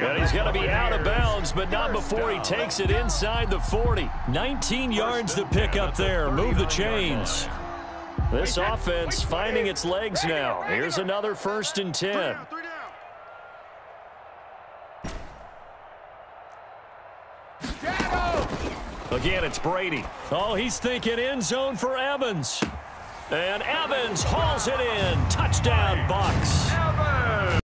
And he's going to be out of bounds, but not before he takes it inside the 40. 19 yards to pick up there. Move the chains. This offense finding its legs now. Here's another first and 10. Again, it's Brady. Oh, he's thinking end zone for Evans. And Evans hauls it in. Touchdown, Bucks.